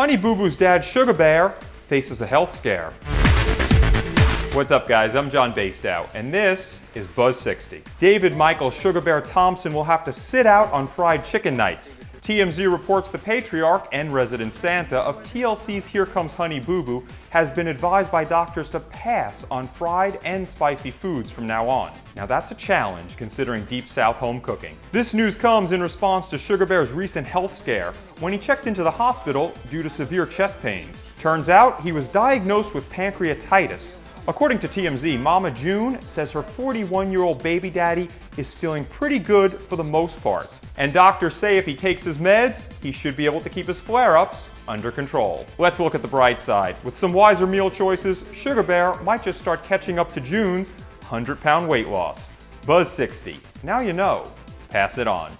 Honey Boo Boo's dad, Sugar Bear, faces a health scare. What's up guys, I'm John Basedow, and this is Buzz 60. David Michael Sugar Bear Thompson will have to sit out on fried chicken nights. TMZ reports the patriarch and resident Santa of TLC's Here Comes Honey Boo Boo has been advised by doctors to pass on fried and spicy foods from now on. Now that's a challenge considering Deep South home cooking. This news comes in response to Sugar Bear's recent health scare when he checked into the hospital due to severe chest pains. Turns out he was diagnosed with pancreatitis, According to TMZ, Mama June says her 41 year old baby daddy is feeling pretty good for the most part. And doctors say if he takes his meds, he should be able to keep his flare ups under control. Let's look at the bright side. With some wiser meal choices, Sugar Bear might just start catching up to June's 100 pound weight loss. Buzz 60. Now you know. Pass it on.